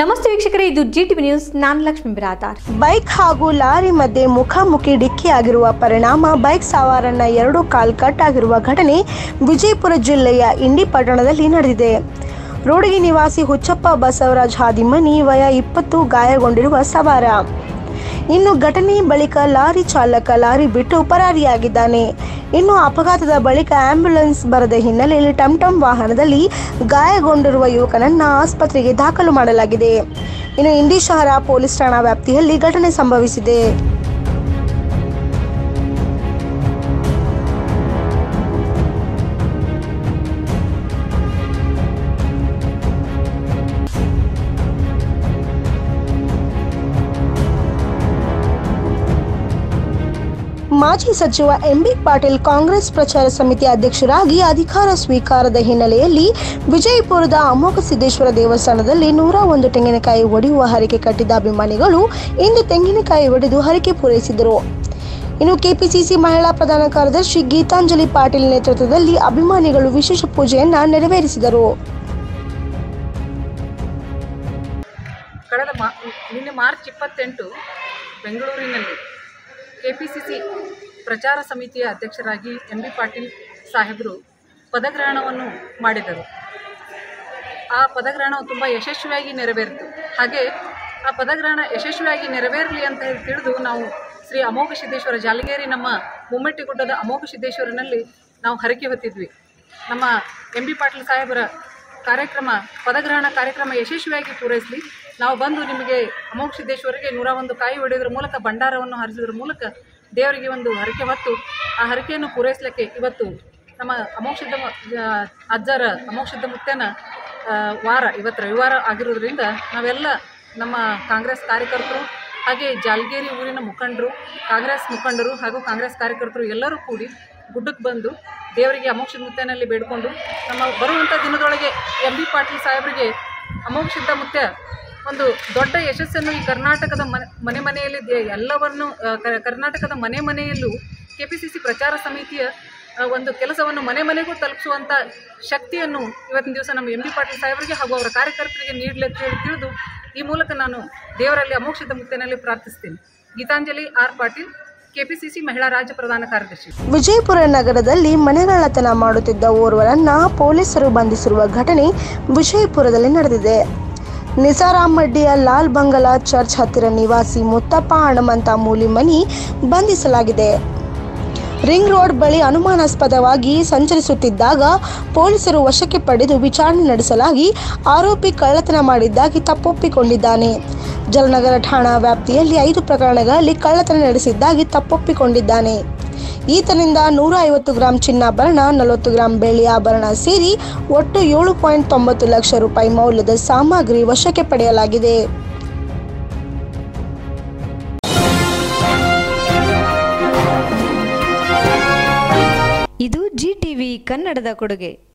ನಮಸ್ತೆ ವೀಕ್ಷಕರೇ, ಇದು ಜಿ ಟಿವಿ ನ್ಯೂಸ್ ನಾನು ಲಕ್ಷ್ಮೀ ಬಿರಾದಾರ್. ಬೈಕ್ ಹಾಗೂ ಲಾರಿ ಮಧ್ಯೆ ಮುಖಾಮುಖಿ ಡಿಕ್ಕಿಯಾಗಿರುವ ಪರಿಣಾಮ ಬೈಕ್ ಸವಾರನ ಎರಡು ಕಾಲ್ ಕಟ್ ಆಗಿರುವ ಘಟನೆ ವಿಜಯಪುರ ಜಿಲ್ಲೆಯ ಇಂಡಿ ಪಟ್ಟಣದಲ್ಲಿ ನಡೆದಿದೆ. ರೋಡಿಗೆ ನಿವಾಸಿ ಹುಚ್ಚಪ್ಪ ಬಸವರಾಜ್ ಹಾದಿಮನಿ ವಯ ಇಪ್ಪತ್ತು ಗಾಯಗೊಂಡಿರುವ ಸವಾರ. ಇನ್ನು ಘಟನೆ ಬಳಿಕ ಲಾರಿ ಚಾಲಕ ಲಾರಿ ಬಿಟ್ಟು ಪರಾರಿಯಾಗಿದ್ದಾನೆ. ಇನ್ನು ಅಪಘಾತದ ಬಳಿಕ ಆಂಬ್ಯುಲೆನ್ಸ್ ಬರದ ಹಿನ್ನೆಲೆಯಲ್ಲಿ ಟಮ್ ಟಮ್ ವಾಹನದಲ್ಲಿ ಗಾಯಗೊಂಡಿರುವ ಯುವಕನನ್ನ ಆಸ್ಪತ್ರೆಗೆ ದಾಖಲು ಮಾಡಲಾಗಿದೆ. ಇನ್ನು ಇಂಡಿ ಶಹರ ಪೊಲೀಸ್ ಠಾಣಾ ವ್ಯಾಪ್ತಿಯಲ್ಲಿ ಘಟನೆ ಸಂಭವಿಸಿದೆ. ಮಾಜಿ ಸಚಿವ ಎಂಬಿ ಪಾಟೀಲ್ ಕಾಂಗ್ರೆಸ್ ಪ್ರಚಾರ ಸಮಿತಿ ಅಧ್ಯಕ್ಷರಾಗಿ ಅಧಿಕಾರ ಸ್ವೀಕಾರದ ಹಿನ್ನೆಲೆಯಲ್ಲಿ ವಿಜಯಪುರದ ಅಮೋಘ ಸಿದ್ದೇಶ್ವರ ದೇವಸ್ಥಾನದಲ್ಲಿ ನೂರ ಒಂದು ತೆಂಗಿನಕಾಯಿ ಒಡೆಯುವ ಹರಿಕೆ ಕಟ್ಟಿದ್ದ ಅಭಿಮಾನಿಗಳು ಇಂದು ತೆಂಗಿನಕಾಯಿ ಒಡೆದು ಹರಿಕೆ ಪೂರೈಸಿದರು. ಇನ್ನು ಕೆಪಿಸಿಸಿ ಮಹಿಳಾ ಪ್ರಧಾನ ಕಾರ್ಯದರ್ಶಿ ಗೀತಾಂಜಲಿ ಪಾಟೀಲ್ ನೇತೃತ್ವದಲ್ಲಿ ಅಭಿಮಾನಿಗಳು ವಿಶೇಷ ಪೂಜೆಯನ್ನ ನೆರವೇರಿಸಿದರು. ಕಳೆದ ನಿನ್ನೆ ಮಾರ್ಚ್ ಇಪ್ಪತ್ತೆಂಟು ಬೆಂಗಳೂರಿನಲ್ಲಿ ಕೆ ಪಿ ಸಿ ಸಿ ಪ್ರಚಾರ ಸಮಿತಿಯ ಅಧ್ಯಕ್ಷರಾಗಿ ಎಂ ಬಿ ಪಾಟೀಲ್ ಸಾಹೇಬರು ಪದಗ್ರಹಣವನ್ನು ಮಾಡಿದರು. ಆ ಪದಗ್ರಹಣವು ತುಂಬ ಯಶಸ್ವಿಯಾಗಿ ನೆರವೇರಿತು. ಹಾಗೆ ಆ ಪದಗ್ರಹಣ ಯಶಸ್ವಿಯಾಗಿ ನೆರವೇರಲಿ ಅಂತ ಹೇಳಿ ತಿಳಿದು ನಾವು ಶ್ರೀ ಅಮೋಘ ಸಿದ್ದೇಶ್ವರ ಜಾಲಗೇರಿ ನಮ್ಮ ಮುಮ್ಮಟ್ಟಿಗುಡ್ಡದ ಅಮೋಘ ಸಿದ್ದೇಶ್ವರನಲ್ಲಿ ನಾವು ಹರಕೆ ಹೊತ್ತಿದ್ವಿ. ನಮ್ಮ ಎಂ ಬಿ ಪಾಟೀಲ್ ಸಾಹೇಬರ ಕಾರ್ಯಕ್ರಮ, ಪದಗ್ರಹಣ ಕಾರ್ಯಕ್ರಮ ಯಶಸ್ವಿಯಾಗಿ ಪೂರೈಸಲಿ. ನಾವು ಬಂದು ನಿಮಗೆ ಅಮೋಘ ಸಿದ್ದೇಶ್ವರಿಗೆ ನೂರ ಒಂದು ಕಾಯಿ ಹೊಡೆಯೋದ್ರ ಮೂಲಕ, ಭಂಡಾರವನ್ನು ಹರಿಸೋದ್ರ ಮೂಲಕ ದೇವರಿಗೆ ಒಂದು ಹರಕೆ ಹೊತ್ತು, ಆ ಹರಕೆಯನ್ನು ಪೂರೈಸಲಿಕ್ಕೆ ಇವತ್ತು ನಮ್ಮ ಅಮೋಕ್ಷದ ಅಜ್ಜರ ಅಮೋಕ್ಷದ ಮುತ್ಯನ ವಾರ ಇವತ್ತು ರವಿವಾರ ಆಗಿರೋದ್ರಿಂದ ನಾವೆಲ್ಲ ನಮ್ಮ ಕಾಂಗ್ರೆಸ್ ಕಾರ್ಯಕರ್ತರು ಹಾಗೆ ಜಾಲಗೇರಿ ಊರಿನ ಮುಖಂಡರು, ಕಾಂಗ್ರೆಸ್ ಮುಖಂಡರು ಹಾಗೂ ಕಾಂಗ್ರೆಸ್ ಕಾರ್ಯಕರ್ತರು ಎಲ್ಲರೂ ಕೂಡಿ ಗುಡ್ಡಕ್ಕೆ ಬಂದು ದೇವರಿಗೆ ಅಮೋಕ್ಷ ಮುತ್ಯನಲ್ಲಿ ಬೇಡಿಕೊಂಡು ನಮ್ಮ ಬರುವಂಥ ದಿನದೊಳಗೆ ಎಂ ಬಿ ಪಾಟೀಲ್ ಸಾಹೇಬರಿಗೆ ಅಮೋಕ್ಷಿದ್ದ ಮುತ್ತೆ ಒಂದು ದೊಡ್ಡ ಯಶಸ್ಸನ್ನು ಈ ಕರ್ನಾಟಕದ ಮನೆ ಮನೆ ಮನೆಯಲ್ಲಿ, ಎಲ್ಲವನ್ನು ಕರ್ನಾಟಕದ ಮನೆ ಮನೆಯಲ್ಲೂ ಕೆ ಪಿ ಸಿ ಸಿ ಪ್ರಚಾರ ಸಮಿತಿಯ ಒಂದು ಕೆಲಸವನ್ನು ಮನೆ ಮನೆಗೂ ತಲುಪಿಸುವಂಥ ಶಕ್ತಿಯನ್ನು ಇವತ್ತಿನ ದಿವಸ ನಮ್ಮ ಎಂ ಬಿ ಪಾಟೀಲ್ ಸಾಹೇಬರಿಗೆ ಹಾಗೂ ಅವರ ಕಾರ್ಯಕರ್ತರಿಗೆ ನೀಡಲಿ ಹೇಳಿ ತಿಳಿದು ಈ ಮೂಲಕ ನಾನು ದೇವರಲ್ಲಿ ಅಮೋಕ್ಷದ ಮುಕ್ತಿನಲ್ಲಿ ಪ್ರಾರ್ಥಿಸ್ತೀನಿ. ಗೀತಾಂಜಲಿ ಆರ್ ಪಾಟೀಲ್. ಕೆಪಿಸಿಸಿ ಮಹಿಳಾ ರಾಜ್ಯ ಪ್ರಧಾನ ಕಾರ್ಯದರ್ಶಿ. ವಿಜಯಪುರ ನಗರದಲ್ಲಿ ಮನೆಗಳ್ಳತನ ಮಾಡುತ್ತಿದ್ದ ಓರ್ವರನ್ನ ಪೊಲೀಸರು ಬಂಧಿಸಿರುವ ಘಟನೆ ವಿಜಯಪುರದಲ್ಲಿ ನಡೆದಿದೆ. ನಿಸಾರಾಮಡ್ಡಿಯ ಲಾಲ್ ಬಂಗಲಾ ಚರ್ಚ್ ಹತ್ತಿರ ನಿವಾಸಿ ಮುತ್ತಪ್ಪ ಹಣಮಂತ ಮೂಲಿಮನಿ ಬಂಧಿಸಲಾಗಿದೆ. ರಿಂಗ್ ರೋಡ್ ಬಳಿ ಅನುಮಾನಾಸ್ಪದವಾಗಿ ಸಂಚರಿಸುತ್ತಿದ್ದಾಗ ಪೊಲೀಸರು ವಶಕ್ಕೆ ಪಡೆದು ವಿಚಾರಣೆ ನಡೆಸಲಾಗಿ ಆರೋಪಿ ಕಳ್ಳತನ ಮಾಡಿದ್ದಾಗಿ ತಪ್ಪೊಪ್ಪಿಕೊಂಡಿದ್ದಾನೆ. ಜಲನಗರ ಠಾಣಾ ವ್ಯಾಪ್ತಿಯಲ್ಲಿ ಐದು ಪ್ರಕರಣಗಳಲ್ಲಿ ಕಳ್ಳತನ ನಡೆಸಿದ್ದಾಗಿ ತಪ್ಪೊಪ್ಪಿಕೊಂಡಿದ್ದಾನೆ. ಈತನಿಂದ ನೂರ ಐವತ್ತು ಗ್ರಾಂ ಚಿನ್ನಾಭರಣ, ನಲವತ್ತು ಗ್ರಾಂ ಬೆಳ್ಳಿ ಆಭರಣ ಸೇರಿ ಒಟ್ಟು ಏಳು ಪಾಯಿಂಟ್ ತೊಂಬತ್ತು ಲಕ್ಷ ರೂಪಾಯಿ ಮೌಲ್ಯದ ಸಾಮಗ್ರಿ ವಶಕ್ಕೆ ಪಡೆಯಲಾಗಿದೆ. ಇದು ಜಿ ಟಿವಿ ಕನ್ನಡದ ಕೊಡುಗೆ.